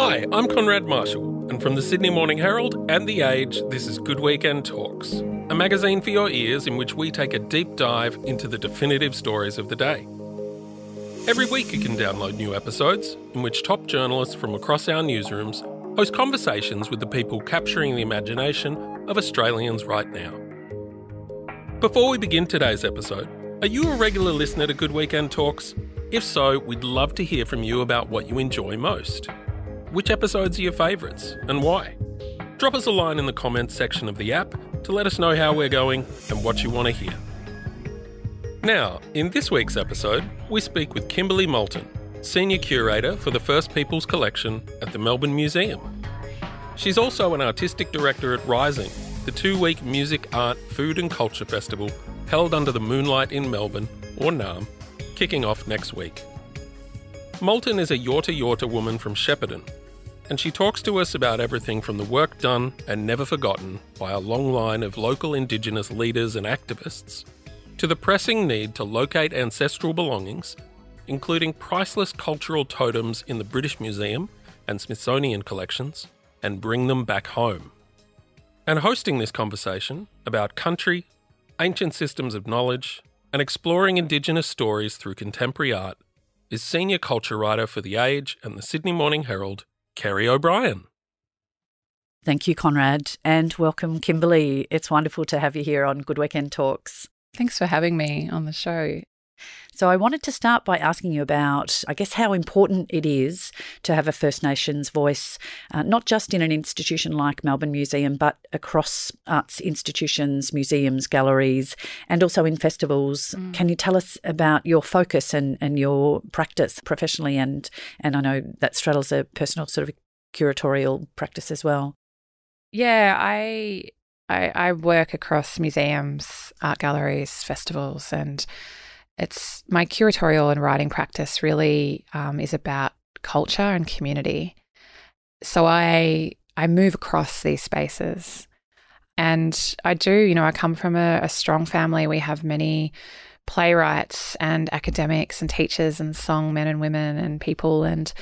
Hi, I'm Konrad Marshall, and from the Sydney Morning Herald and The Age, this is Good Weekend Talks, a magazine for your ears in which we take a deep dive into the definitive stories of the day. Every week you can download new episodes in which top journalists from across our newsrooms host conversations with the people capturing the imagination of Australians right now. Before we begin today's episode, are you a regular listener to Good Weekend Talks? If so, we'd love to hear from you about what you enjoy most. Which episodes are your favourites and why? Drop us a line in the comments section of the app to let us know how we're going and what you want to hear. Now, in this week's episode, we speak with Kimberley Moulton, Senior Curator for the First Peoples Collection at the Melbourne Museum. She's also an Artistic Director at Rising, the two week music, art, food and culture festival held under the moonlight in Melbourne, or Naarm, kicking off next week. Moulton is a Yorta Yorta woman from Shepparton, and she talks to us about everything from the work done and never forgotten by a long line of local Indigenous leaders and activists to the pressing need to locate ancestral belongings, including priceless cultural totems in the British Museum and Smithsonian collections, and bring them back home. And hosting this conversation about country, ancient systems of knowledge, and exploring Indigenous stories through contemporary art is senior culture writer for The Age and the Sydney Morning Herald, Kerrie O'Brien. Thank you, Konrad, and welcome, Kimberley. It's wonderful to have you here on Good Weekend Talks. Thanks for having me on the show. So, I wanted to start by asking you about, I guess, how important it is to have a First Nations voice, uh, not just in an institution like Melbourne Museum, but across arts institutions, museums, galleries, and also in festivals. Mm. Can you tell us about your focus and, and your practice professionally? And, and I know that straddles a personal sort of curatorial practice as well. Yeah, I I, I work across museums, art galleries, festivals, and it's my curatorial and writing practice really um, is about culture and community. So I I move across these spaces, and I do. You know, I come from a, a strong family. We have many playwrights and academics and teachers and song men and women and people, and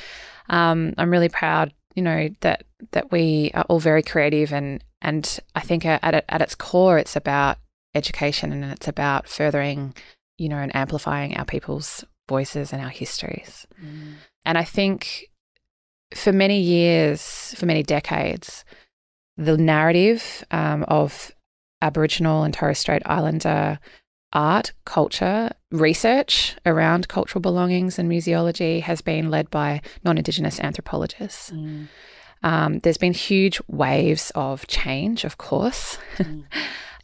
um, I'm really proud. You know that that we are all very creative and and I think at at its core, it's about education and it's about furthering you know, and amplifying our people's voices and our histories. Mm. And I think for many years, for many decades, the narrative um, of Aboriginal and Torres Strait Islander art, culture, research around cultural belongings and museology has been led by non Indigenous anthropologists. Mm. Um, there's been huge waves of change, of course. Mm.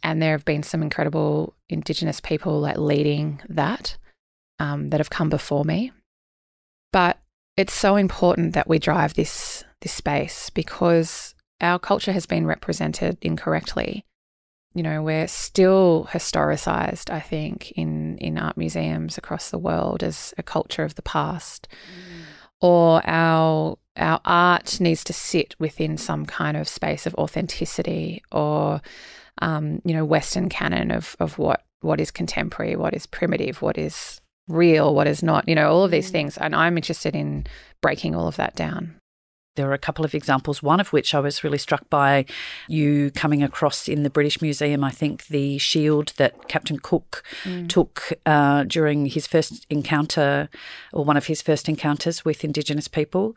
And there have been some incredible Indigenous people like leading that um, that have come before me. But it's so important that we drive this this space because our culture has been represented incorrectly. You know, we're still historicized, I think, in, in art museums across the world as a culture of the past. Mm. Or our our art needs to sit within some kind of space of authenticity or um, you know, Western canon of of what what is contemporary, what is primitive, what is real, what is not, you know, all of these mm. things. And I'm interested in breaking all of that down. There are a couple of examples, one of which I was really struck by you coming across in the British Museum. I think the shield that Captain Cook mm. took uh, during his first encounter, or one of his first encounters with Indigenous people.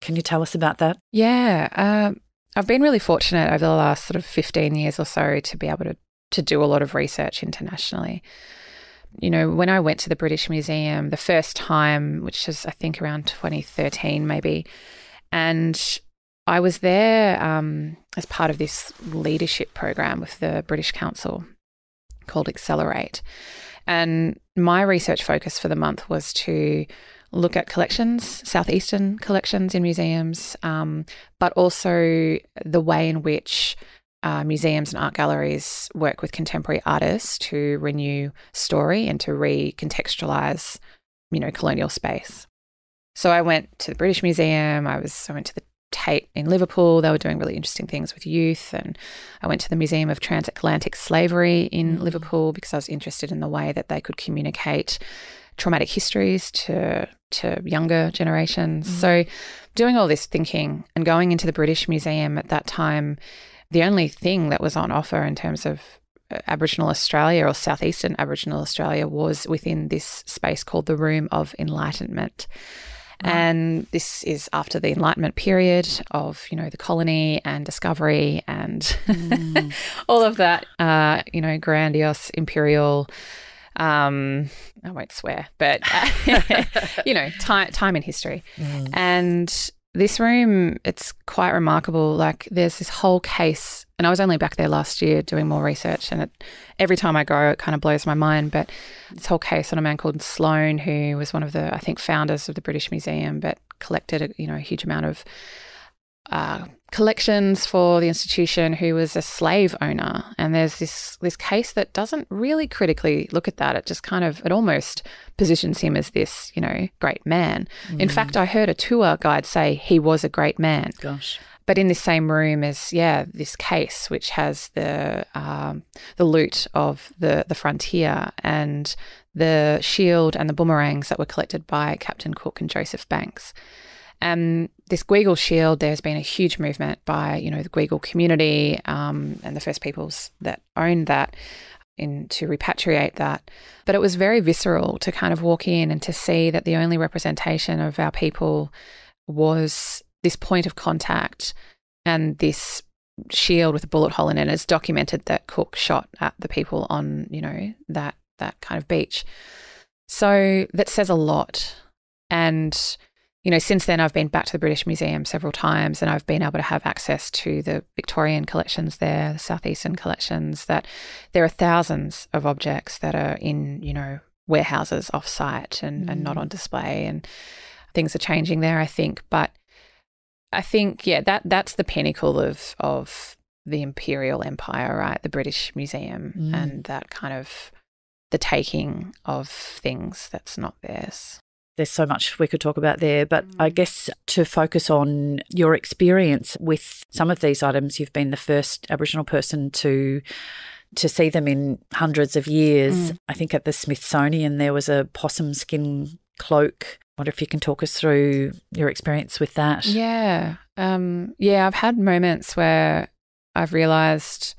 Can you tell us about that? Yeah. Um, I've been really fortunate over the last sort of 15 years or so to be able to, to do a lot of research internationally. You know, when I went to the British Museum the first time, which was I think around 2013 maybe, and I was there um, as part of this leadership program with the British Council called Accelerate. And my research focus for the month was to look at collections, southeastern collections in museums, um, but also the way in which uh, museums and art galleries work with contemporary artists to renew story and to recontextualize, you know, colonial space. So I went to the British Museum. I was I went to the Tate in Liverpool. They were doing really interesting things with youth, and I went to the Museum of Transatlantic Slavery in mm. Liverpool because I was interested in the way that they could communicate traumatic histories to to younger generations. Mm. So doing all this thinking and going into the British Museum at that time, the only thing that was on offer in terms of uh, Aboriginal Australia or southeastern Aboriginal Australia was within this space called the Room of Enlightenment. And this is after the Enlightenment period of, you know, the colony and discovery and mm. all of that, uh, you know, grandiose imperial. Um, I won't swear, but uh, you know, time time in history, mm. and this room, it's quite remarkable. Like, there's this whole case, and I was only back there last year doing more research, and it, every time I go, it kind of blows my mind. But this whole case on a man called Sloane, who was one of the, I think, founders of the British Museum, but collected, a, you know, a huge amount of uh, collections for the institution who was a slave owner. And there's this this case that doesn't really critically look at that. It just kind of it almost positions him as this you know great man. Mm. in fact i heard a tour guide say he was a great man. Gosh. But in the same room as yeah this case which has the um, the loot of the the frontier and the shield and the boomerangs that were collected by captain cook and joseph banks. And this Gweagal Shield, there's been a huge movement by, you know, the Gweagal community um, and the First Peoples that owned that in to repatriate that. But it was very visceral to kind of walk in and to see that the only representation of our people was this point of contact and this shield with a bullet hole in it. It's documented that Cook shot at the people on, you know, that that kind of beach. So that says a lot. And you know, since then, I've been back to the British Museum several times and I've been able to have access to the Victorian collections there, the Southeastern collections, that there are thousands of objects that are in, you know, warehouses off site and, mm. and not mm. on display. And things are changing there, I think. But I think, yeah, that that's the pinnacle of, of the imperial empire, right? The British Museum mm. and that kind of the taking of things that's not theirs there's so much we could talk about there, but I mm. guess to focus on your experience with some of these items, you've been the first Aboriginal person to to see them in hundreds of years. Mm. I think at the Smithsonian there was a possum skin cloak. I wonder if you can talk us through your experience with that. Yeah, um, yeah, I've had moments where I've realised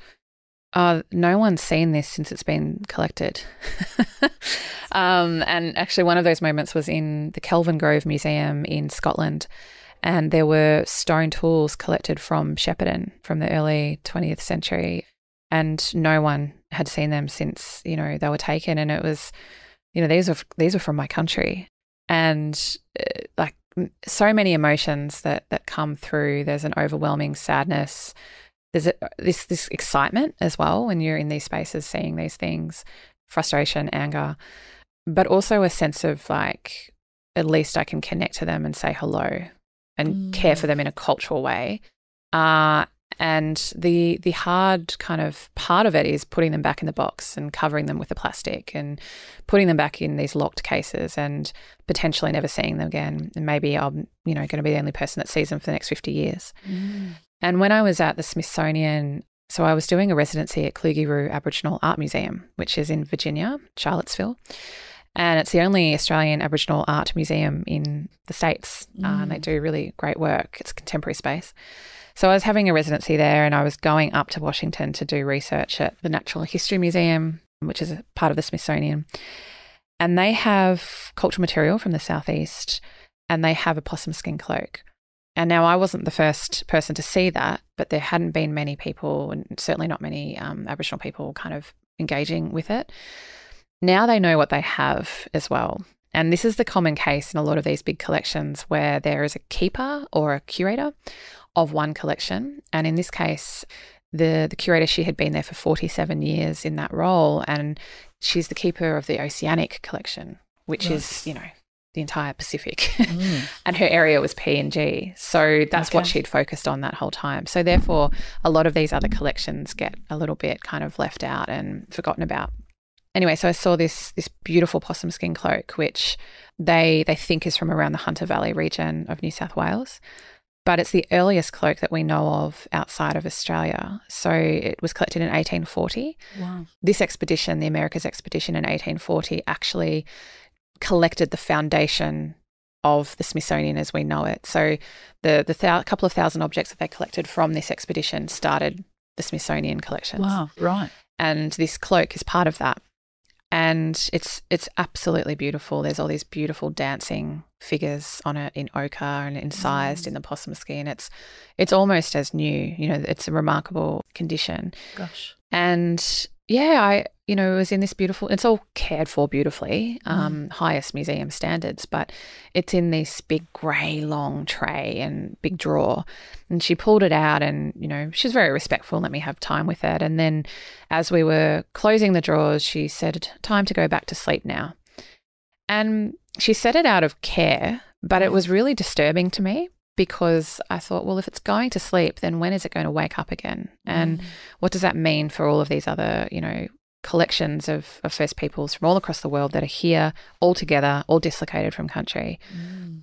uh, no one's seen this since it's been collected. um, and actually, one of those moments was in the Kelvingrove Museum in Scotland. And there were stone tools collected from Shepparton from the early 20th century. And no one had seen them since, you know, they were taken. And it was, you know, these were, these were from my country. And uh, like so many emotions that, that come through. There's an overwhelming sadness there's a, this this excitement as well when you're in these spaces seeing these things frustration anger but also a sense of like at least i can connect to them and say hello and mm. care for them in a cultural way uh, and the the hard kind of part of it is putting them back in the box and covering them with the plastic and putting them back in these locked cases and potentially never seeing them again and maybe i'm you know going to be the only person that sees them for the next 50 years mm. And when I was at the Smithsonian, so I was doing a residency at Kluge-Ruhe Aboriginal Art Museum, which is in Virginia, Charlottesville. And it's the only Australian Aboriginal art museum in the States. Mm. Uh, and they do really great work. It's contemporary space. So I was having a residency there and I was going up to Washington to do research at the Natural History Museum, which is a part of the Smithsonian. And they have cultural material from the Southeast and they have a possum skin cloak. And now I wasn't the first person to see that, but there hadn't been many people, and certainly not many um, Aboriginal people, kind of engaging with it. Now they know what they have as well. And this is the common case in a lot of these big collections where there is a keeper or a curator of one collection. And in this case, the, the curator, she had been there for 47 years in that role, and she's the keeper of the Oceanic collection, which right. is, you know, the entire Pacific, mm. and her area was PNG. So that's okay. what she'd focused on that whole time. So therefore, a lot of these other collections get a little bit kind of left out and forgotten about. Anyway, so I saw this this beautiful possum skin cloak, which they they think is from around the Hunter Valley region of New South Wales. But it's the earliest cloak that we know of outside of Australia. So it was collected in 1840. Wow. This expedition, the Americas expedition in 1840, actually collected the foundation of the Smithsonian as we know it. So the the thou- couple of thousand objects that they collected from this expedition started the Smithsonian collections. Wow, right. And this cloak is part of that. And it's it's absolutely beautiful. There's all these beautiful dancing figures on it in ochre and incised mm. in the possum skin. It's it's almost as new. You know, it's a remarkable condition. Gosh. And yeah, I you know it was in this beautiful. It's all cared for beautifully, um, highest museum standards, but it's in this big grey long tray and big drawer. And she pulled it out, and you know she's very respectful let me have time with it. And then, as we were closing the drawers, she said, "Time to go back to sleep now." And she said it out of care, but it was really disturbing to me because I thought, well, if it's going to sleep, then when is it going to wake up again? And what does that mean for all of these other, you know, collections of, of First Peoples from all across the world that are here, all together, all dislocated from country,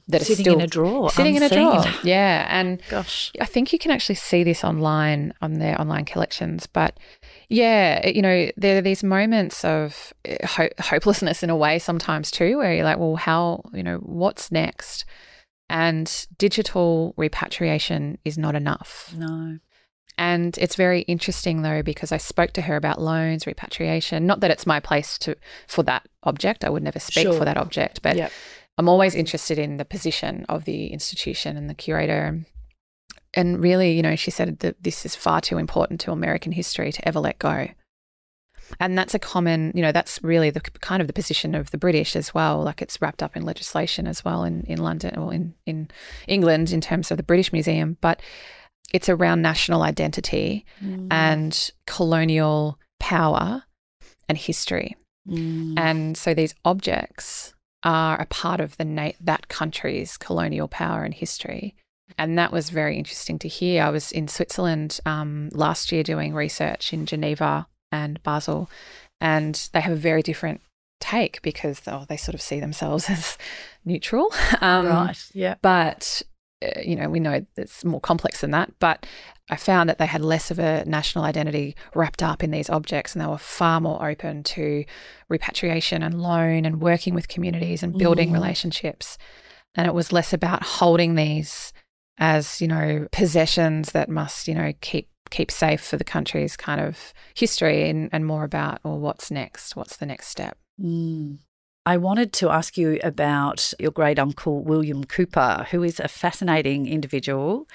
that are Sitting still in a drawer. sitting in a drawer. Yeah, and Gosh. I think you can actually see this online on their online collections. But yeah, you know, there are these moments of uh, ho- hopelessness in a way sometimes too, where you're like, well, how, you know, what's next? And digital repatriation is not enough. No. And it's very interesting though because I spoke to her about loans, repatriation. Not that it's my place to for that object. I would never speak Sure. for that object, but Yep. I'm always interested in the position of the institution and the curator. And really, you know, she said that this is far too important to American history to ever let go. And that's a common, you know, that's really the kind of the position of the British as well. Like it's wrapped up in legislation as well in, in London or in, in England in terms of the British Museum. But it's around national identity Mm. and colonial power and history. Mm. And so these objects are a part of the that country's colonial power and history. And that was very interesting to hear. I was in Switzerland um, last year doing research in Geneva and Basel, and they have a very different take because oh, they sort of see themselves as neutral. Um, right. Yeah. but uh, you know we know it's more complex than that but i found that they had less of a national identity wrapped up in these objects and they were far more open to repatriation and loan and working with communities and building Mm. relationships and it was less about holding these as you know possessions that must you know keep keep safe for the country's kind of history and, and more about well what's next what's the next step Mm. I wanted to ask you about your great uncle, William Cooper, who is a fascinating individual.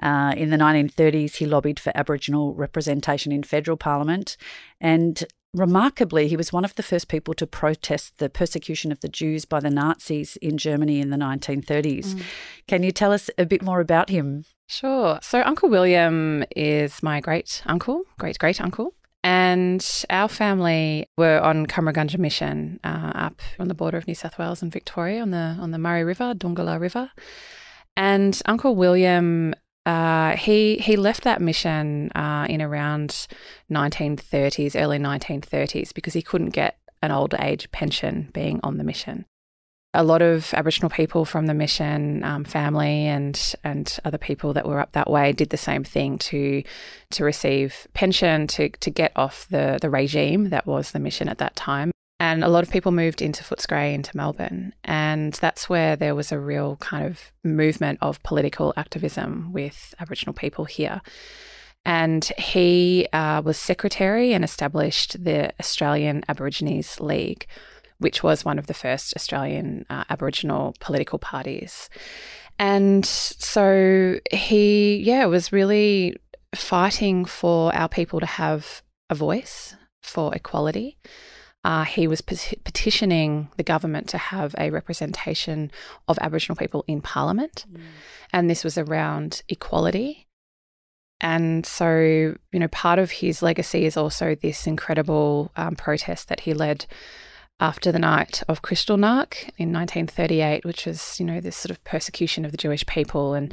Uh, in the 1930s, he lobbied for Aboriginal representation in federal parliament. And remarkably, he was one of the first people to protest the persecution of the Jews by the Nazis in Germany in the 1930s. Can you tell us a bit more about him? Sure. So Uncle William is my great uncle, great great uncle. And our family were on Cummeragunja Mission uh, up on the border of New South Wales and Victoria on the on the Murray River, Dungala River. And Uncle William, uh, he he left that mission uh, in around 1930s, early 1930s, because he couldn't get an old age pension being on the mission a lot of Aboriginal people from the mission um, family and and other people that were up that way did the same thing to to receive pension to to get off the the regime that was the mission at that time. And a lot of people moved into Footscray, into Melbourne. And that's where there was a real kind of movement of political activism with Aboriginal people here. And he uh, was secretary and established the Australian Aborigines League, which was one of the first Australian uh, Aboriginal political parties. And so he, yeah, was really fighting for our people to have a voice for equality. Uh, he was peti- petitioning the government to have a representation of Aboriginal people in Parliament. And this was around equality. And so, you know, part of his legacy is also this incredible um, protest that he led after the night of Kristallnacht in 1938, which was, you know, this sort of persecution of the Jewish people and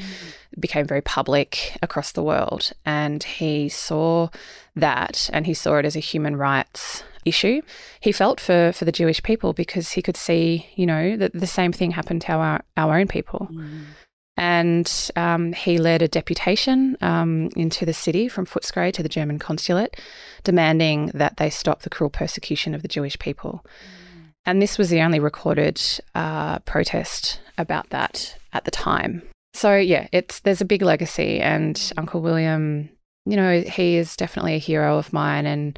it became very public across the world. And he saw that and he saw it as a human rights issue. He felt for, for the Jewish people because he could see, you know, that the same thing happened to our, our own people. And um, he led a deputation um, into the city from Footscray to the German consulate, demanding that they stop the cruel persecution of the Jewish people. And this was the only recorded uh, protest about that at the time. So yeah, it's there's a big legacy, and Uncle William, you know, he is definitely a hero of mine, and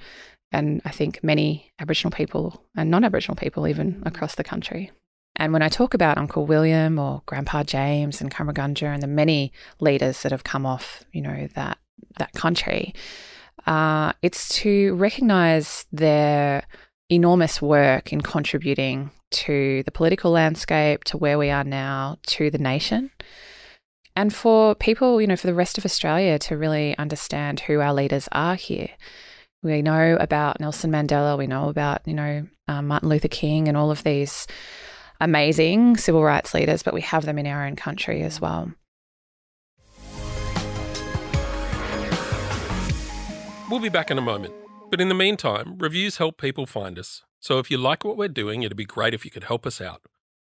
and I think many Aboriginal people and non-Aboriginal people even across the country. And when I talk about Uncle William or Grandpa James and Cummeragunja and the many leaders that have come off, you know, that that country, uh, it's to recognise their enormous work in contributing to the political landscape, to where we are now, to the nation. And for people, you know, for the rest of Australia to really understand who our leaders are here. We know about Nelson Mandela, we know about, you know, um, Martin Luther King and all of these amazing civil rights leaders, but we have them in our own country as well. We'll be back in a moment. But in the meantime, reviews help people find us. So if you like what we're doing, it'd be great if you could help us out.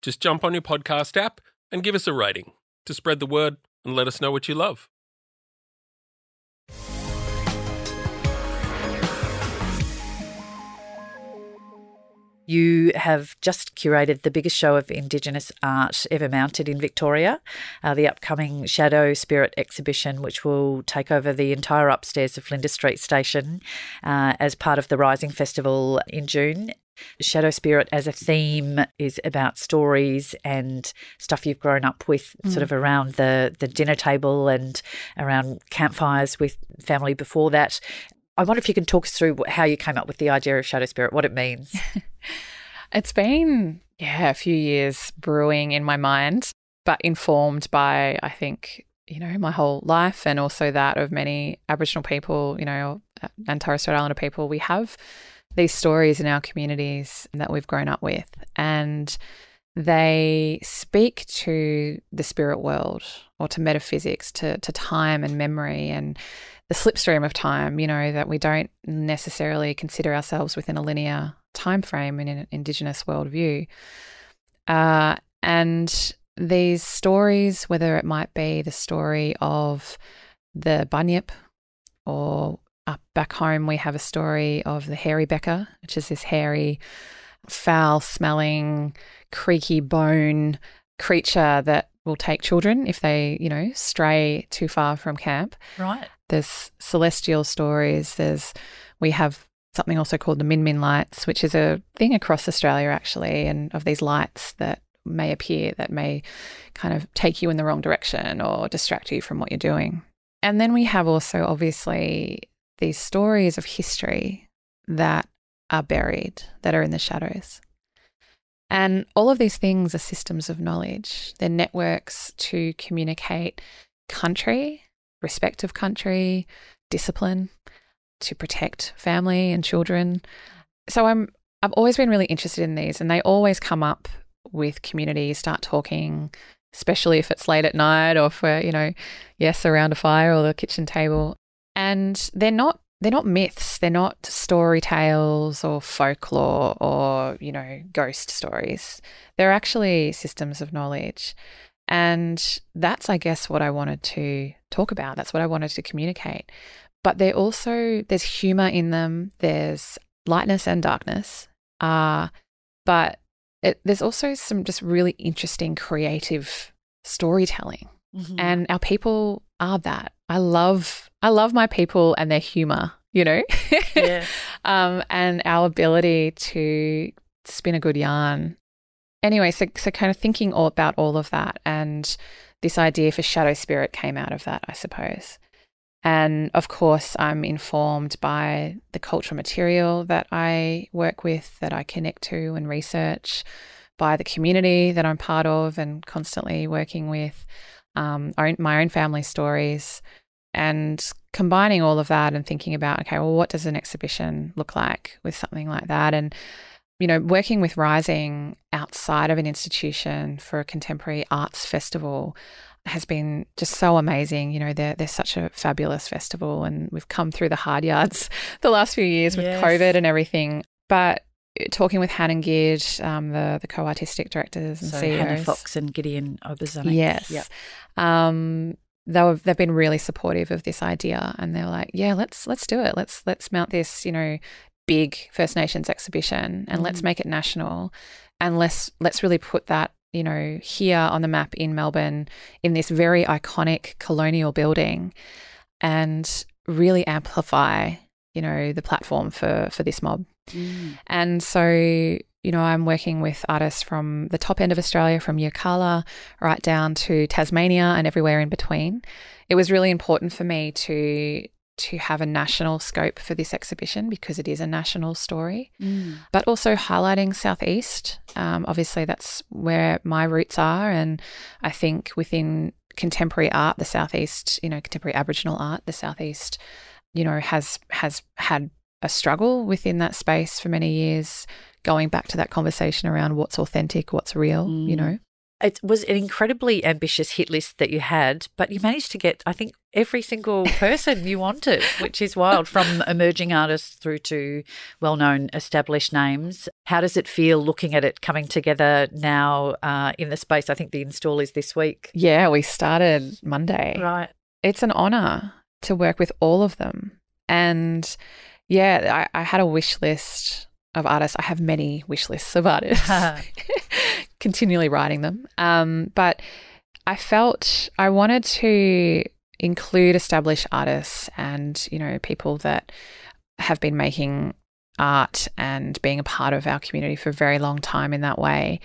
Just jump on your podcast app and give us a rating to spread the word and let us know what you love. You have just curated the biggest show of Indigenous art ever mounted in Victoria, uh, the upcoming Shadow Spirit exhibition, which will take over the entire upstairs of Flinders Street Station uh, as part of the Rising Festival in June. Shadow Spirit as a theme is about stories and stuff you've grown up with, mm. sort of around the, the dinner table and around campfires with family before that. I wonder if you can talk us through how you came up with the idea of Shadow Spirit, what it means. it's been, yeah, a few years brewing in my mind, but informed by, I think, you know, my whole life and also that of many Aboriginal people, you know, uh, and Torres Strait Islander people. We have these stories in our communities that we've grown up with, and they speak to the spirit world or to metaphysics, to, to time and memory and the slipstream of time, you know, that we don't necessarily consider ourselves within a linear time frame in an Indigenous worldview. Uh, and these stories, whether it might be the story of the bunyip or up back home, we have a story of the hairy Becca, which is this hairy, foul smelling, creaky bone creature that will take children if they, you know, stray too far from camp. Right. There's celestial stories. There's we have something also called the Min Min lights, which is a thing across Australia actually, and of these lights that may appear that may kind of take you in the wrong direction or distract you from what you're doing. And then we have also obviously these stories of history that are buried, that are in the shadows. And all of these things are systems of knowledge. They're networks to communicate country, respect of country, discipline, to protect family and children. So I'm I've always been really interested in these and they always come up with community, start talking, especially if it's late at night or if we're, you know, yes, around a fire or the kitchen table. And they're not they're not myths, they're not story tales or folklore or, you know, ghost stories. They're actually systems of knowledge. And that's, I guess, what I wanted to talk about. That's what I wanted to communicate. But they're also, there's humor in them, there's lightness and darkness. Uh, but it, there's also some just really interesting creative storytelling. Mm-hmm. And our people are that. I love I love my people and their humor, you know? Yeah. um, and our ability to spin a good yarn. Anyway, so so kind of thinking all about all of that and this idea for shadow spirit came out of that, I suppose. And of course, I'm informed by the cultural material that I work with, that I connect to and research, by the community that I'm part of and constantly working with, um, my own family stories, and combining all of that and thinking about, okay, well, what does an exhibition look like with something like that? And, you know, working with Rising outside of an institution for a contemporary arts festival has been just so amazing. You know, they're, they're such a fabulous festival and we've come through the hard yards the last few years with yes. COVID and everything. But talking with Han and Gid, um, the the co-artistic directors and so CEOs. Hannah Fox and Gideon Obarzanek. Yes. Yep. Um, they were, they've been really supportive of this idea and they're like, yeah, let's let's do it. Let's let's mount this, you know, big First Nations exhibition and mm. let's make it national and let's let's really put that you know here on the map in Melbourne in this very iconic colonial building and really amplify you know the platform for for this mob mm. and so you know i'm working with artists from the top end of australia from yirrkala right down to tasmania and everywhere in between it was really important for me to to have a national scope for this exhibition because it is a national story, mm. but also highlighting Southeast. Um, obviously, that's where my roots are. And I think within contemporary art, the Southeast, you know, contemporary Aboriginal art, the Southeast, you know, has has had a struggle within that space for many years, going back to that conversation around what's authentic, what's real, mm. you know. It was an incredibly ambitious hit list that you had, but you managed to get, I think, every single person you wanted, which is wild, from emerging artists through to well known established names. How does it feel looking at it coming together now uh, in the space? I think the install is this week. Yeah, we started Monday. Right. It's an honour to work with all of them. And yeah, I, I had a wish list of artists. I have many wish lists of artists, continually writing them. Um, but I felt I wanted to include established artists and you know people that have been making art and being a part of our community for a very long time in that way.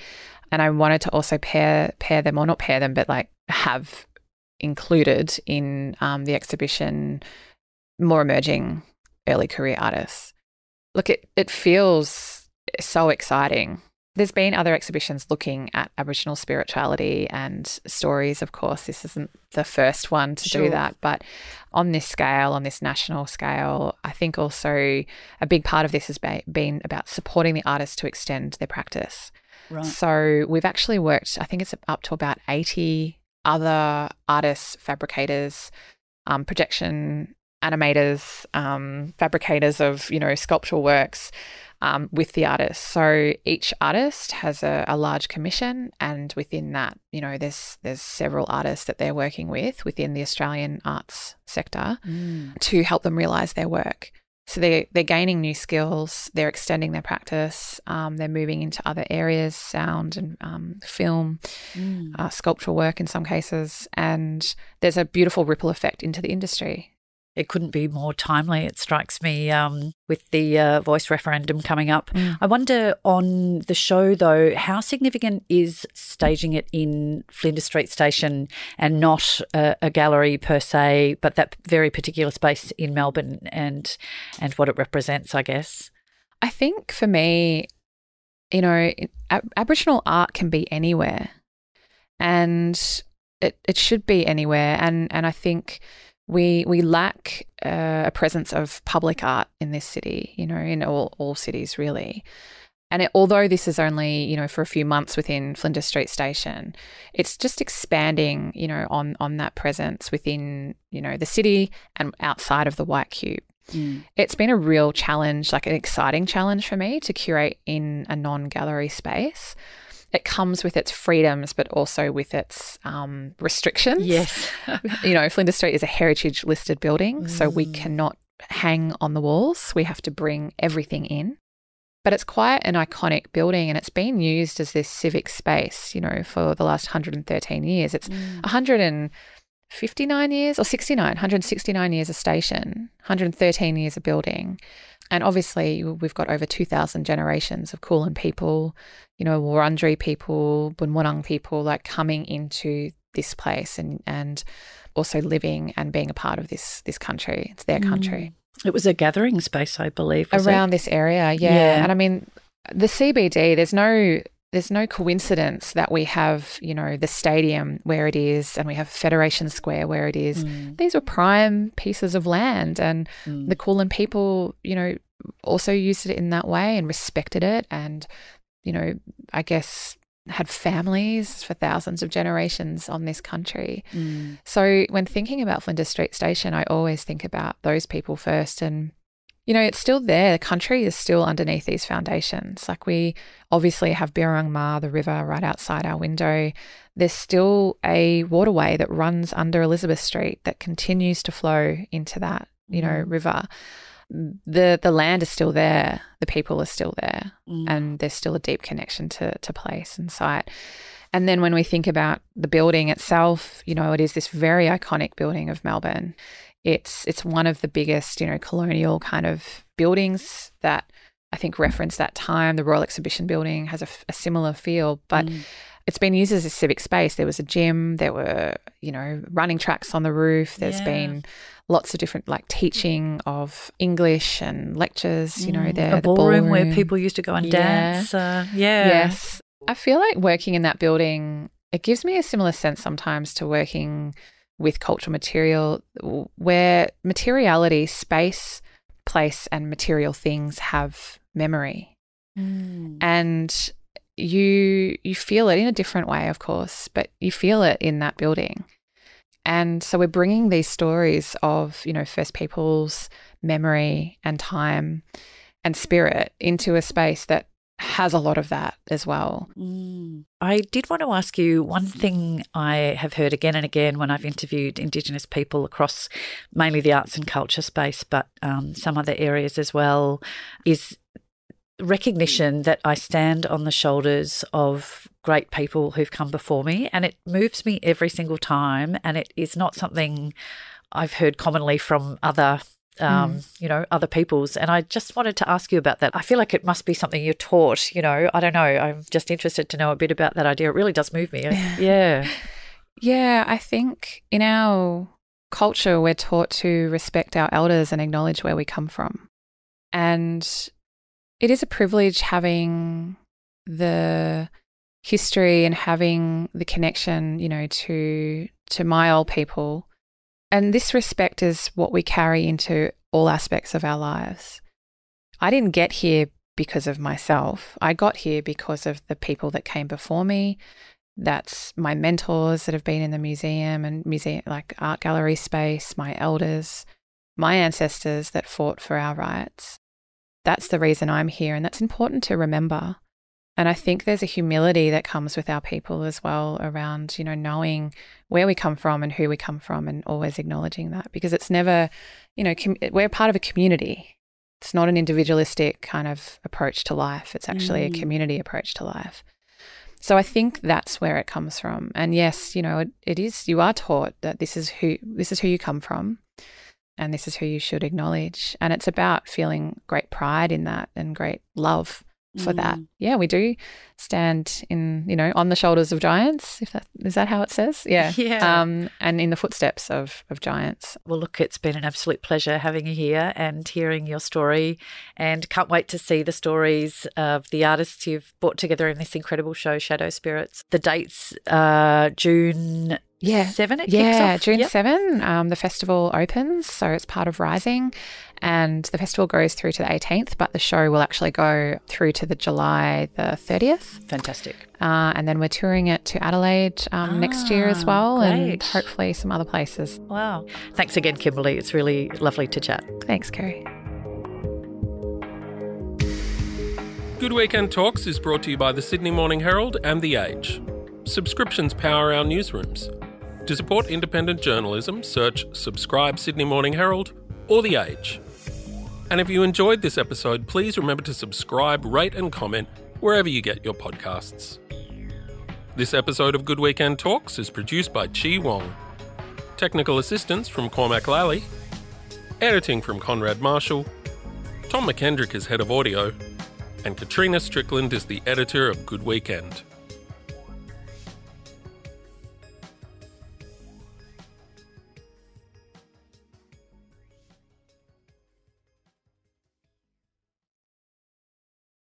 And I wanted to also pair pair them, or not pair them, but like have included in um, the exhibition more emerging early career artists. Look, it, it feels so exciting. There's been other exhibitions looking at Aboriginal spirituality and stories, of course. This isn't the first one to sure. do that, but on this scale, on this national scale, I think also a big part of this has been about supporting the artists to extend their practice. Right. So we've actually worked, I think it's up to about 80 other artists, fabricators, um, projection animators, um, fabricators of you know sculptural works um, with the artist. So each artist has a, a, large commission, and within that, you know, there's there's several artists that they're working with within the Australian arts sector mm. to help them realize their work. So they they're gaining new skills, they're extending their practice, um, they're moving into other areas, sound and um, film, mm. uh, sculptural work in some cases, and there's a beautiful ripple effect into the industry it couldn't be more timely, it strikes me, um, with the uh, voice referendum coming up. Mm. I wonder on the show, though, how significant is staging it in Flinders Street Station and not a, a gallery per se, but that very particular space in Melbourne and, and what it represents, I guess? I think for me, you know, Ab- Aboriginal art can be anywhere and it, it should be anywhere. And, and I think we we lack uh, a presence of public art in this city, you know, in all all cities really. And it, although this is only, you know, for a few months within Flinders Street Station, it's just expanding, you know, on on that presence within, you know, the city and outside of the White Cube. Mm. It's been a real challenge, like an exciting challenge for me to curate in a non-gallery space it comes with its freedoms, but also with its um, restrictions. Yes. you know, Flinders Street is a heritage listed building, mm. so we mm. cannot hang on the walls. We have to bring everything in. But it's quite an iconic building and it's been used as this civic space, you know, for the last 113 years. It's mm. 159 years or 69, 169 years a station, 113 years a building. And obviously, we've got over 2,000 generations of Kulin people, you know, Wurundjeri people, Bunwurrung people, like coming into this place and, and also living and being a part of this this country. It's their country. Mm. It was a gathering space, I believe, around it? this area. Yeah. yeah, and I mean, the CBD. There's no there's no coincidence that we have, you know, the stadium where it is and we have Federation Square where it is. Mm. These were prime pieces of land and mm. the Kulin people, you know, also used it in that way and respected it and, you know, I guess had families for thousands of generations on this country. Mm. So when thinking about Flinders Street Station, I always think about those people first and you know, it's still there. The country is still underneath these foundations. Like we obviously have Birrarung Marr, the river, right outside our window. There's still a waterway that runs under Elizabeth Street that continues to flow into that, you know, mm. river. the the land is still there, the people are still there, Mm. and there's still a deep connection to to place and site. And then when we think about the building itself, you know, it is this very iconic building of Melbourne. It's it's one of the biggest, you know, colonial kind of buildings that I think reference that time. The Royal Exhibition Building has a similar feel, but Mm. it's been used as a civic space. There was a gym, there were, you know, running tracks on the roof. There's Yeah. been lots of different like teaching of English and lectures, you know, Mm. there a the ballroom, where people used to go and Yeah. dance. Uh, yeah. Yes. I feel like working in that building, it gives me a similar sense sometimes to working with cultural material where materiality, space, place, and material things have memory. Mm. And you you feel it in a different way, of course, but you feel it in that building. And so we're bringing these stories of, you know, First Peoples memory and time and spirit into a space that has a lot of that as well. Mm. I did want to ask you one thing I have heard again and again when I've interviewed Indigenous people across mainly the arts and culture space, but um, some other areas as well, is recognition that I stand on the shoulders of great people who've come before me. And it moves me every single time. And it is not something I've heard commonly from other um, you know, other people's. And I just wanted to ask you about that. I feel like it must be something you're taught, you know. I don't know. I'm just interested to know a bit about that idea. It really does move me. Yeah. Yeah, I think in our culture, we're taught to respect our elders and acknowledge where we come from. And it is a privilege having the history and having the connection, you know, to to my old people. And this respect is what we carry into all aspects of our lives. I didn't get here because of myself. I got here because of the people that came before me. That's my mentors that have been in the museum and museum like art gallery space, my elders, my ancestors that fought for our rights. That's the reason I'm here and that's important to remember. And I think there's a humility that comes with our people as well around, you know, knowing where we come from and who we come from and always acknowledging that because it's never, you know, com- we're part of a community. It's not an individualistic kind of approach to life. It's actually Mm. a community approach to life. So I think that's where it comes from. And yes, you know, it, it is you are taught that this is who this is who you come from and this is who you should acknowledge. And it's about feeling great pride in that and great love for that. Mm. Yeah, we do stand in, you know, on the shoulders of giants, if that is that how it says? Yeah. Yeah. Um, and in the footsteps of of giants. Well, look, it's been an absolute pleasure having you here and hearing your story. And can't wait to see the stories of the artists you've brought together in this incredible show, Shadow Spirits. The dates, uh, June Yeah. 7, it kicks Yeah. June Yep. 7, um, the festival opens. So it's part of Rising. And the festival goes through to the 18th, but the show will actually go through to the July the 30th. Fantastic. Uh, and then we're touring it to Adelaide um, next year as Ah, well, and hopefully some other places. Wow. Thanks again, Kimberley. It's really lovely to chat. Thanks, Kerrie. Good Weekend Talks is brought to you by the Sydney Morning Herald and The Age. Subscriptions power our newsrooms. To support independent journalism, search Subscribe Sydney Morning Herald or The Age. And if you enjoyed this episode, please remember to subscribe, rate, and comment wherever you get your podcasts. This episode of Good Weekend Talks is produced by Chi Wong. Technical assistance from Cormac Lally. Editing from Konrad Marshall. Tom McKendrick is head of audio. And Katrina Strickland is the editor of Good Weekend.